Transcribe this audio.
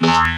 Bye.